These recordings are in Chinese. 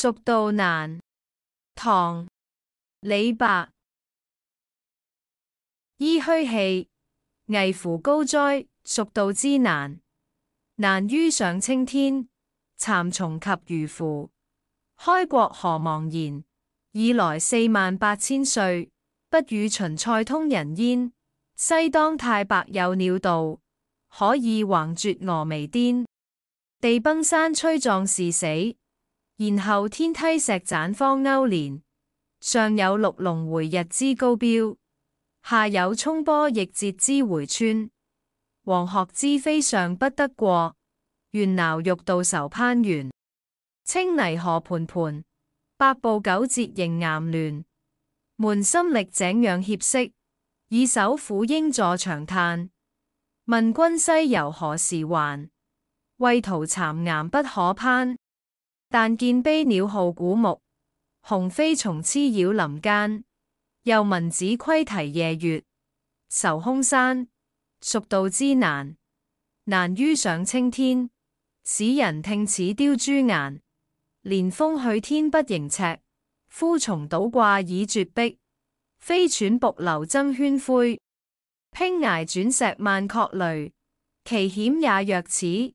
蜀道难，唐·李白。依吁戏，危乎高哉！蜀道之难，难于上青天。蚕丛及鱼凫，开国何茫然。以来四万八千岁，不与秦塞通人烟。西当太白有鸟道，可以横绝峨眉巅。地崩山摧壮士死。然后天梯石栈方勾连，上有六龙回日之高标，下有冲波逆折之回川。黄鹤之飞尚不得过，猿猱欲渡愁攀援。青泥何盘盘，百步九折仍岩峦。门心力井仰胁息，以手抚鹰坐长叹。问君西游何时还？畏途巉岩不可攀。但见悲鸟号古木，雄飞从雌绕林间。又闻子规啼夜月，愁空山。蜀道之难，难于上青天，使人听此凋朱颜。连峰去天不盈尺，枯松倒挂倚绝壁。飞喘瀑流争喧灰。拼崖转石万壑雷。其险也若此。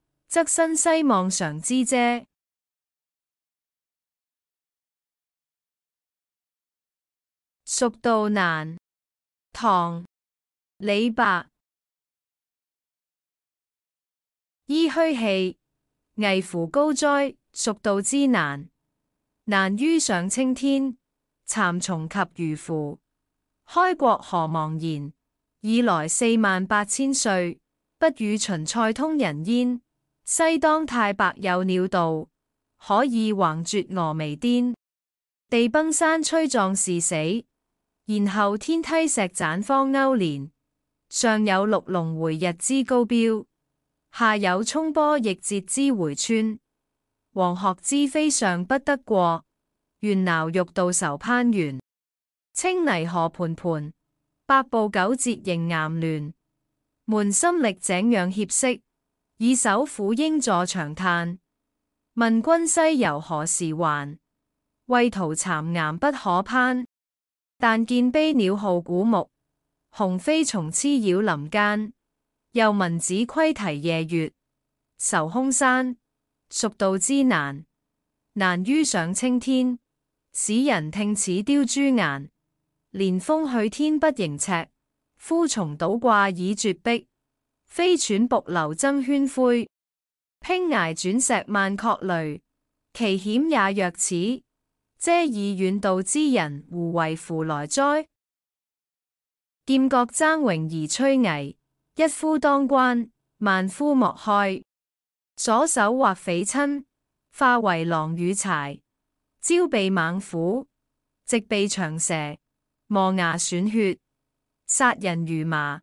则身西望，常之嗟。蜀道难，唐·李白。依吁气，危乎高哉！蜀道之难，难于上青天。蚕丛及鱼凫，开国何茫然！以来四万八千岁，不与秦塞通人烟。西当太白有鸟道，可以横绝峨眉巅。地崩山摧壮士死，然后天梯石栈方勾连。上有六龙回日之高标，下有冲波逆折之回川。黄鹤之飞尚不得过，猿猱欲渡愁攀援。青泥何盘盘，百步九折萦岩峦。门心力井仰胁息。以手抚膺坐长叹，问君西游何时还？畏途巉岩不可攀。但见悲鸟号古木，雄飞从雌绕林间。又闻子规啼夜月，愁空山。蜀道之难，难于上青天，使人听此凋朱颜。连峰去天不盈尺，枯松倒挂倚绝壁。飞喘瀑流争喧灰，拼崖转石万壑雷。其险也若此，嗟以远道之人胡为乎来哉？剑阁争荣而摧危，一夫当关，万夫莫开。左手或匪亲，化为狼与豺。招臂猛虎，直臂长蛇，磨牙吮血，杀人如麻。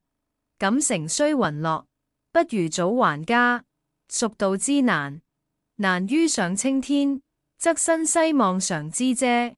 感城虽云乐，不如早还家。蜀道之难，难于上青天，则身西望，常之嗟。